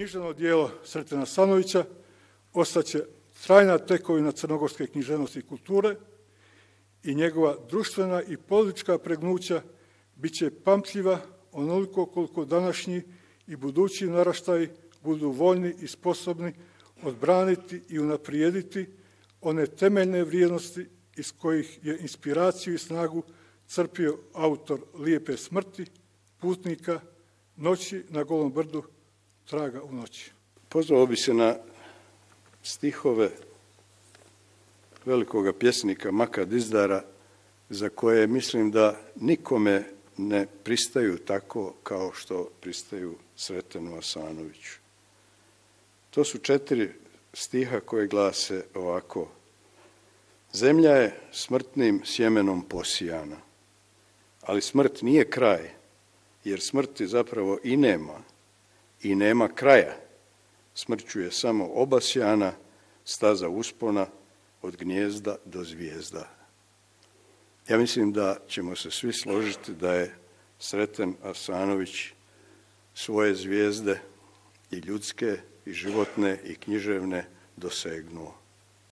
Književno dijelo Sretena Sanovića ostaće trajna tekovina crnogorske književnosti i kulture i njegova društvena i politička pregnuća bit će pamtljiva onoliko koliko današnji i budući naraštaji budu voljni i sposobni odbraniti i unaprijediti one temeljne vrijednosti iz kojih je inspiraciju i snagu crpio autor Lijepe smrti, putnika, noći na golom brdu, traga u noći. Pozvao bi se na stihove velikoga pjesnika Maka Dizdara za koje mislim da nikome ne pristaju tako kao što pristaju Sretenu Asanoviću. To su četiri stiha koje glase ovako. Zemlja je smrtnim sjemenom posijana, ali smrt nije kraj, jer smrti zapravo i nema, i nema kraja. Smrću je samo obasjana, staza uspona od gnjezda do zvijezda. Ja mislim da ćemo se svi složiti da je Sreten Asanović svoje zvijezde i ljudske i životne i književne dosegnuo.